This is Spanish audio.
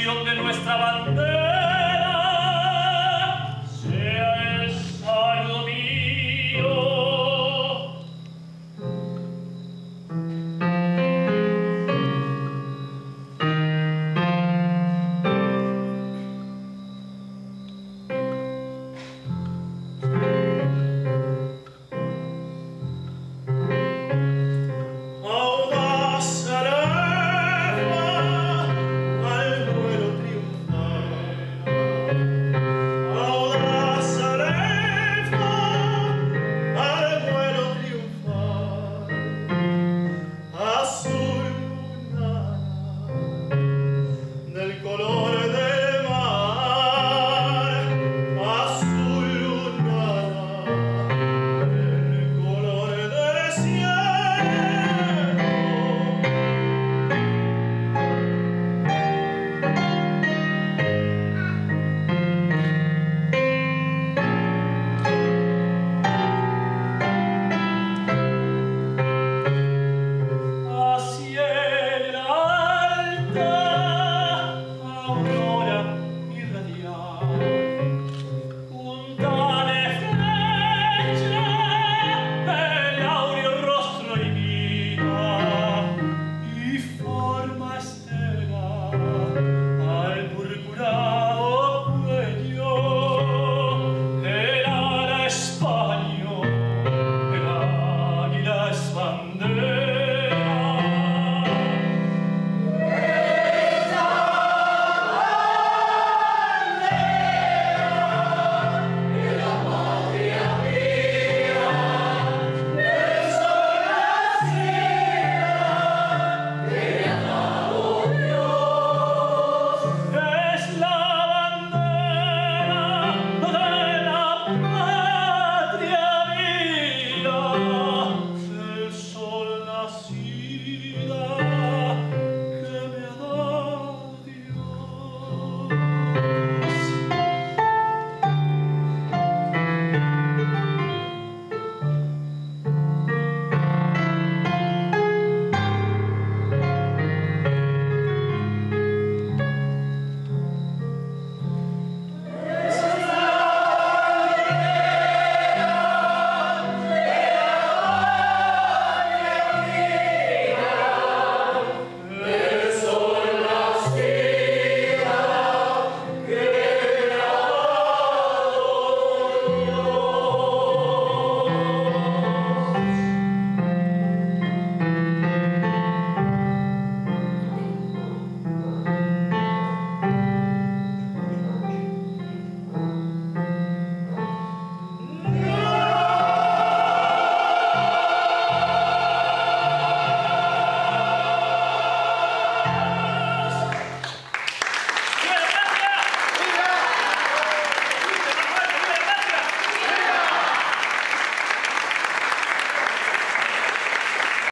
de nuestra bandera.